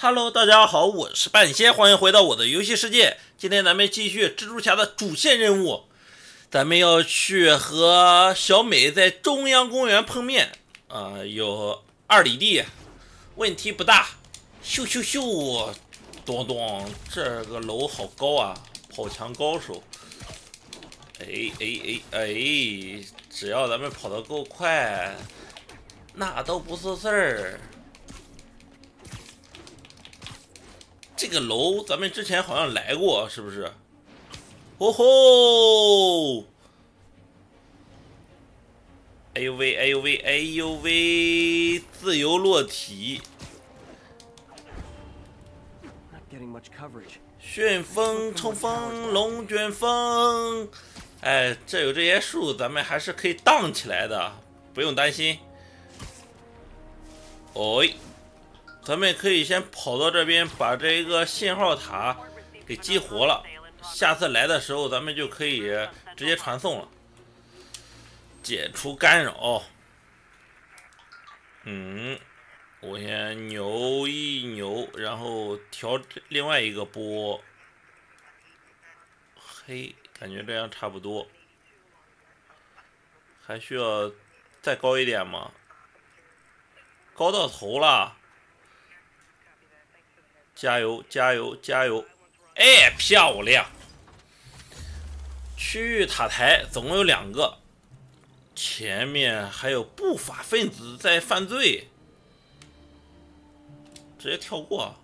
Hello，大家好，我是半仙，欢迎回到我的游戏世界。今天咱们继续蜘蛛侠的主线任务，咱们要去和小美在中央公园碰面，啊、有二里地，问题不大。咻咻咻，咚咚，这个楼好高啊，跑墙高手。哎哎哎哎，只要咱们跑得够快，那都不是事儿。这个楼咱们之前好像来过，是不是？哦吼！哎呦喂，哎呦喂，哎呦喂！自由落体，getting much coverage. 旋风冲锋，龙卷风。哎，这有这些树，咱们还是可以荡起来的，不用担心。哦，咱们可以先跑到这边，把这一个信号塔给激活了。下次来的时候，咱们就可以直接传送了，解除干扰。嗯，我先扭一扭，然后调另外一个波。嘿，感觉这样差不多。还需要再高一点吗？高到头了。加油，加油，加油！哎，漂亮！区域塔台总共有两个，前面还有不法分子在犯罪，直接跳过。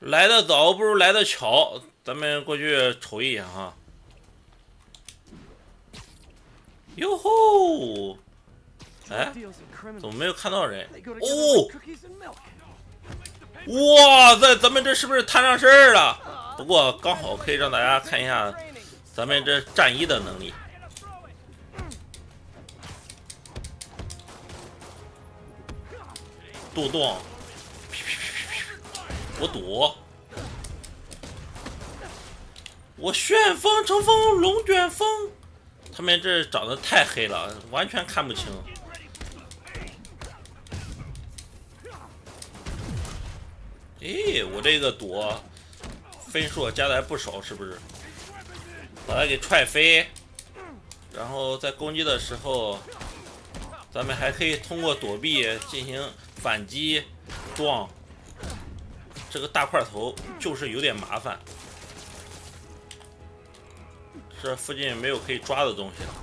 来的早不如来的巧，咱们过去瞅一眼哈。哟吼！哎，怎么没有看到人哦.哇塞，咱们这是不是摊上事儿了？不过刚好可以让大家看一下咱们这战衣的能力。跺跺，我躲，我旋风乘风龙卷风，他们这长得太黑了，完全看不清。诶，我这个躲分数加的还不少，是不是？把它给踹飞，然后在攻击的时候，咱们还可以通过躲避进行反击撞。这个大块头就是有点麻烦，这附近没有可以抓的东西了。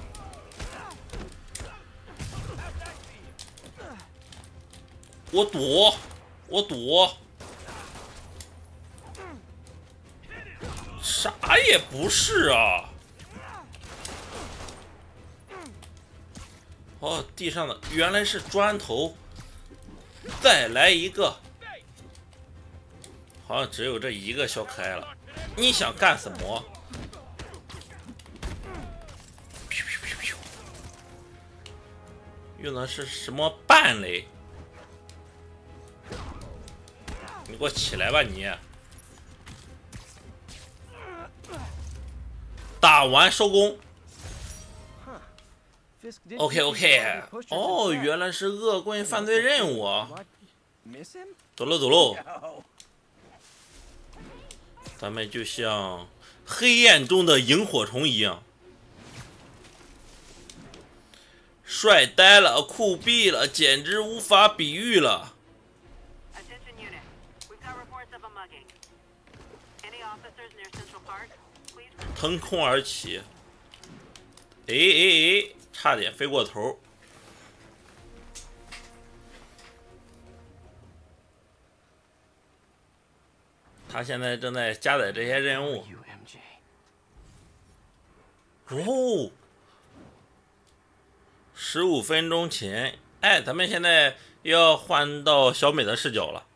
我躲，我躲。啥也不是啊！哦，地上的原来是砖头，再来一个，好像只有这一个小可爱了。你想干什么？用的是什么绊雷？你给我起来吧你！打完收工。OK to 哦，原来是恶棍犯罪任务啊?走喽走喽，咱们就像黑暗中的萤火虫一样，帅呆了，酷毙了，简直无法比喻了。Attention unit. We've got reports of a mugging. Any officers near Central Park? 腾空而起，哎哎哎，差点飞过头。他现在正在加载这些任务。哦，十五分钟前，哎，咱们现在要换到小美的视角了。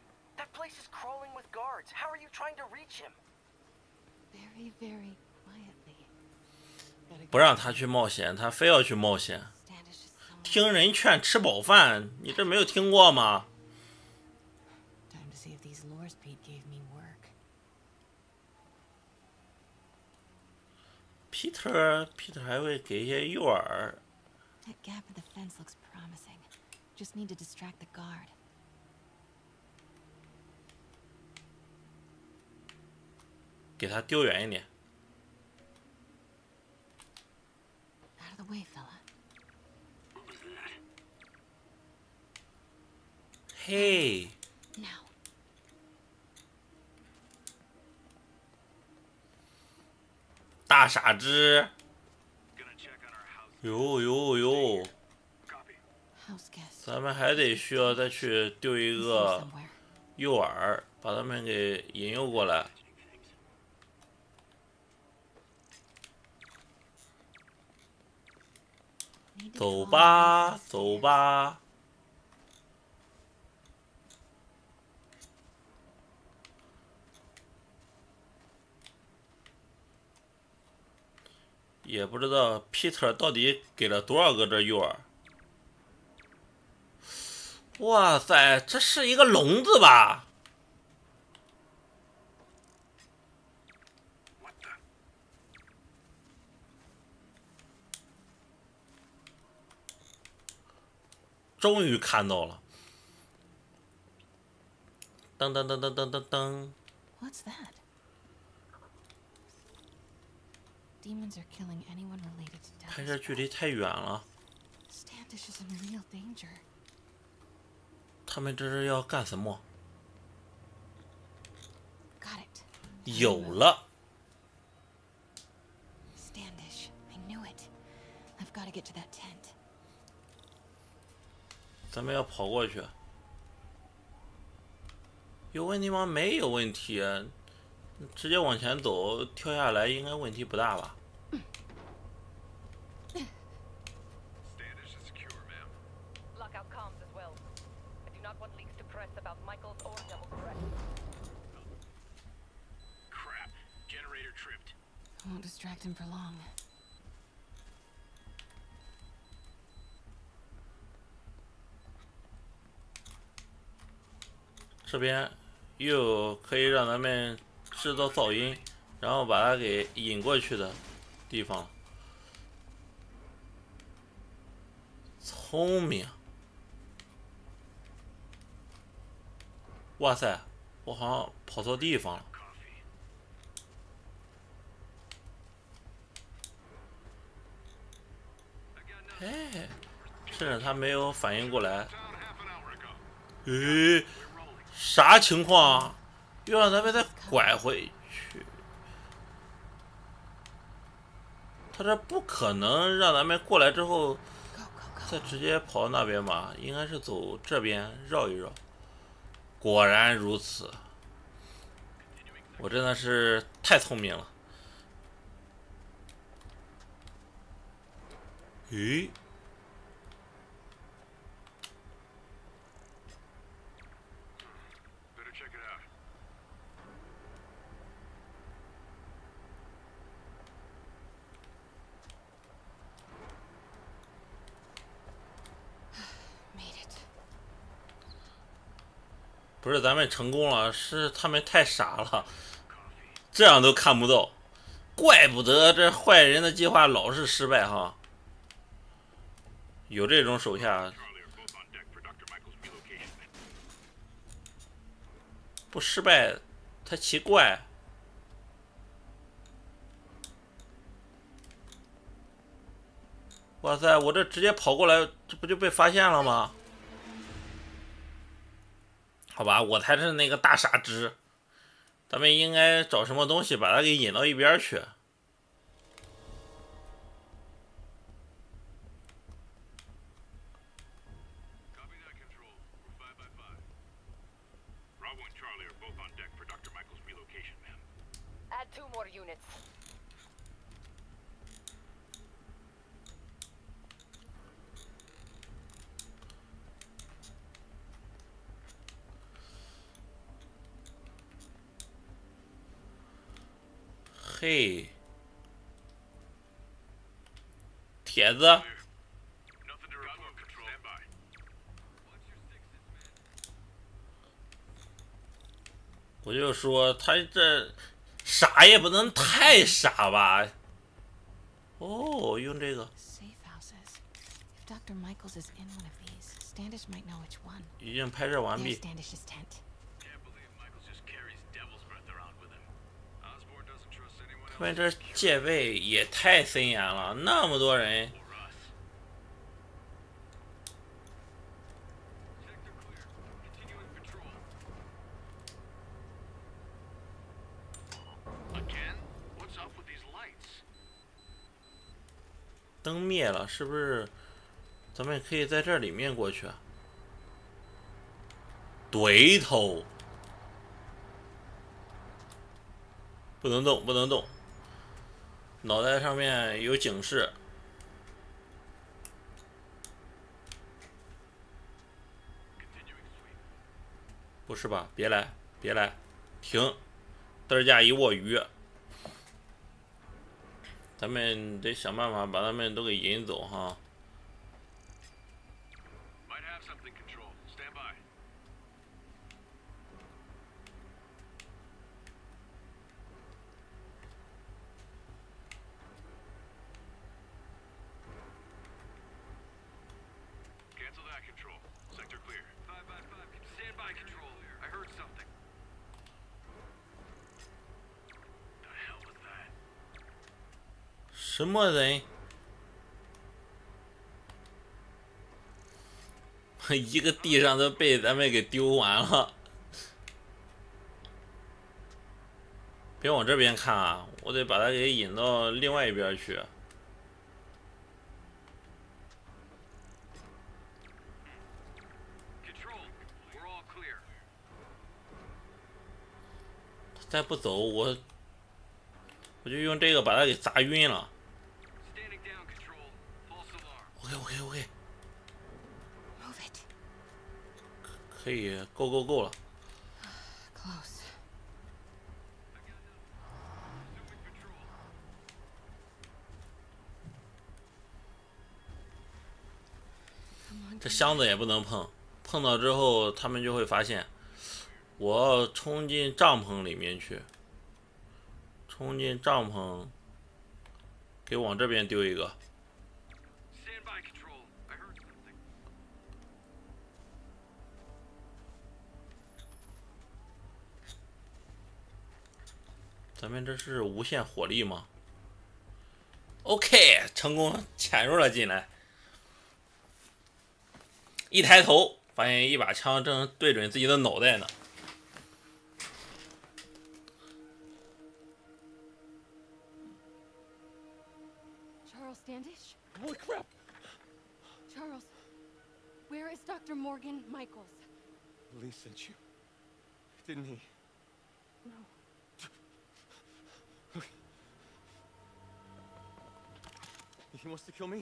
不让他去冒险，他非要去冒险。听人劝，吃饱饭，你这没有听过吗？Time to see if these lures Pete gave me work. Peter，Peter 还会给一些诱饵。That gap in the fence looks promising. Just need to distract the guard. 给他丢远一点。嘿大傻子哟哟哟咱们还得需要再去丢一个诱饵把他们给引诱过来走吧走吧。也不知道皮特到底给了多少个这诱饵。哇塞，这是一个笼子吧？终于看到了。噔噔噔噔噔噔噔，What's that? Demons are killing anyone related to Devil's 摄距离太远了，Standish is in real danger. 他们这是要干什么？Got it. 有了，Standish. I knew it. I've got to get to that tent. 咱们要跑过去。有问题吗？没有问题直接往前走跳下来应该问题不大吧？Destract him for long. 这边又可以让咱们制造噪音，然后把它给引过去的地方。聪明！哇塞，我好像跑错地方了。哎，趁着他没有反应过来，Town half 啥情况啊？又让咱们再拐回去？他这不可能让咱们过来之后再直接跑到那边吧？应该是走这边绕一绕。果然如此，我真的是太聪明了。咦？不是咱们成功了，是他们太傻了，这样都看不到，怪不得这坏人的计划老是失败哈。有这种手下.不失败，才奇怪。哇塞，我这直接跑过来，这不就被发现了吗？好吧，我才是那个大傻子。咱们应该找什么东西把他给引到一边去。哎，铁子，我就说他这傻也不能太傻吧。哦，用这个。已经拍摄完毕。他们这戒备也太森严了那么多人灯灭了是不是咱们可以在这里面过去啊？对头。不能动不能动。脑袋上面有警示，不是吧？别来，别来，停！嘚儿架一卧鱼，咱们得想办法把他们都给引走哈。什么人？一个地上都被咱们给丢完了。别往这边看啊！我得把他给引到另外一边去。再不走，我我就用这个把他给砸晕了。Standing down. Control. False alarm. OK OK OK，Move it. 可以够够够了。Close. 这箱子也不能碰，碰到之后他们就会发现。我要冲进帐篷里面去，冲进帐篷，给往这边丢一个。咱们这是无限火力吗？OK，成功潜入了进来。一抬头，发现一把枪正对准自己的脑袋呢。Charles Standish? Holy crap! Charles, where is Dr. Morgan Michaels? Lee sent you. Didn't he? No. He wants to kill me?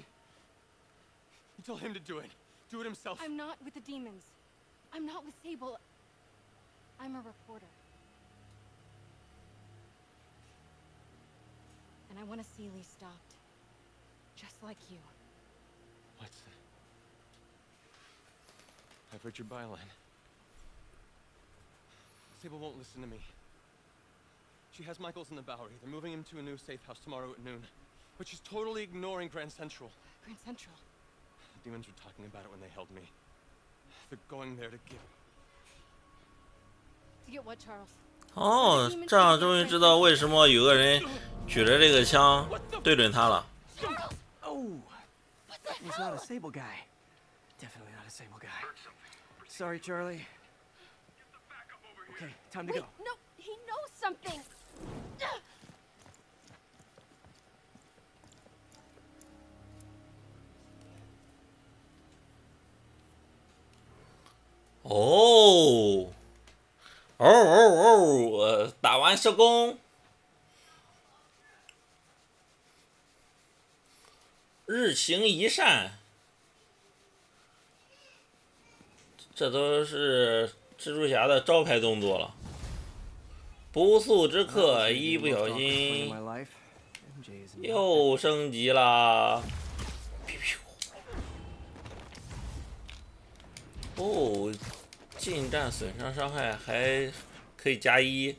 You tell him to do it. Do it himself. I'm not with the demons. I'm not with Sable. I'm a reporter. And I want to see Lee stopped. Just like you. What? I've heard your byline. Sable won't listen to me. She has Michaels in the Bowery. They're moving him to a new safe house tomorrow at noon But she's totally ignoring Grand Central. Grand Central. The demons were talking about it when they held me. They're going there to get To get what, Charles? 哦，这样终于知道为什么有个人举着这个枪对准他了。 Oh, he's not a Sable guy. Definitely not a Sable guy. Sorry, Charlie. Okay, time to Wait, go. no, he knows something. 哦，哦哦哦，呃打完收工。日行一善，这都是蜘蛛侠的招牌动作了。不速之客一不小心又升级啦！哦，近战损伤伤害还可以加一。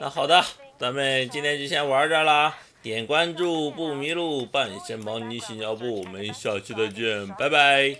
那好的，咱们今天就先玩这啦。点关注不迷路，半身毛呢洗尿布，我们下期再见，拜拜。